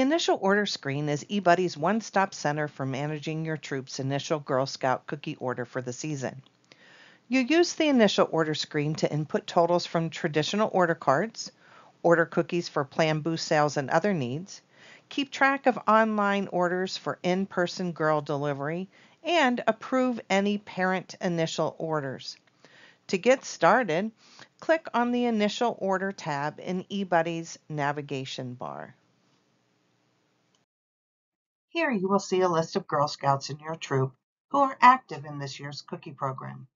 initial order screen is eBudde's one-stop center for managing your troops' initial Girl Scout cookie order for the season. You use the initial order screen to input totals from traditional order cards, order cookies for plan booth sales and other needs, keep track of online orders for in-person girl delivery, and approve any parent initial orders. To get started, click on the Initial Order tab in eBudde's navigation bar. Here you will see a list of Girl Scouts in your troop who are active in this year's cookie program.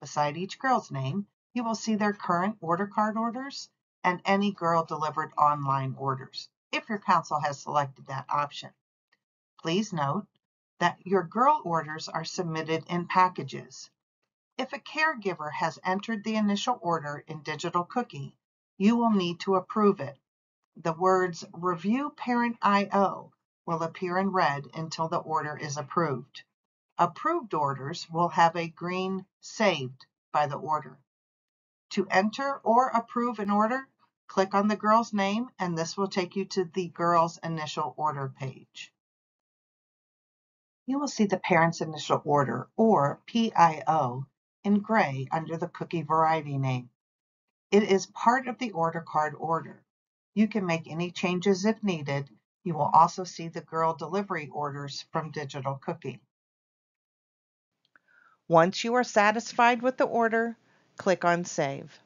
Beside each girl's name, you will see their current order card orders and any girl delivered online orders, if your council has selected that option. Please note that your girl orders are submitted in packages. If a caregiver has entered the initial order in Digital Cookie, you will need to approve it. The words Review Parent IO will appear in red until the order is approved. Approved orders will have a green Saved by the order. To enter or approve an order, click on the girl's name and this will take you to the girl's initial order page. You will see the parent's initial order, or PIO, in gray under the cookie variety name. It is part of the order card order. You can make any changes if needed. You will also see the girl delivery orders from Digital Cookie. Once you are satisfied with the order, click on Save.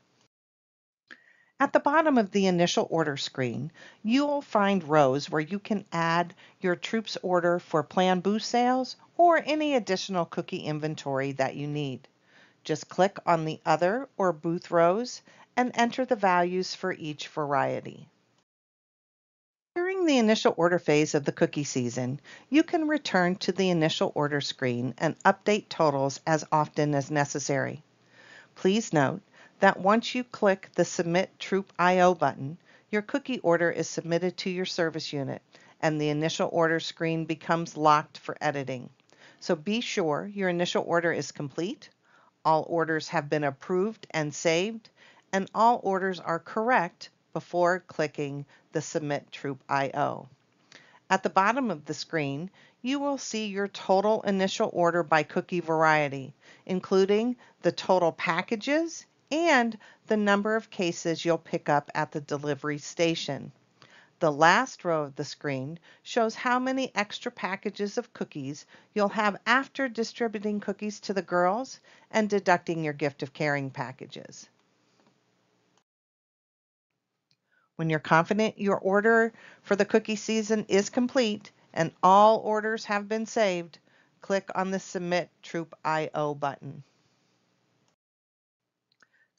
At the bottom of the initial order screen, you will find rows where you can add your troops order for Plan Booth sales or any additional cookie inventory that you need. Just click on the Other or Booth rows and enter the values for each variety. The initial order phase of the cookie season, you can return to the initial order screen and update totals as often as necessary. Please note that once you click the Submit Troop IO button, your cookie order is submitted to your service unit and the initial order screen becomes locked for editing. So be sure your initial order is complete, all orders have been approved and saved, and all orders are correct before clicking the Submit Troop IO. At the bottom of the screen, you will see your total initial order by cookie variety, including the total packages and the number of cases you'll pick up at the delivery station. The last row of the screen shows how many extra packages of cookies you'll have after distributing cookies to the girls and deducting your gift of caring packages. When you're confident your order for the cookie season is complete and all orders have been saved, click on the Submit Troop IO button.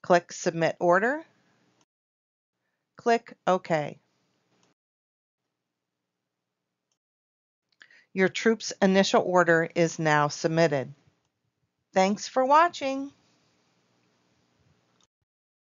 Click Submit Order. Click OK. Your troop's initial order is now submitted. Thanks for watching.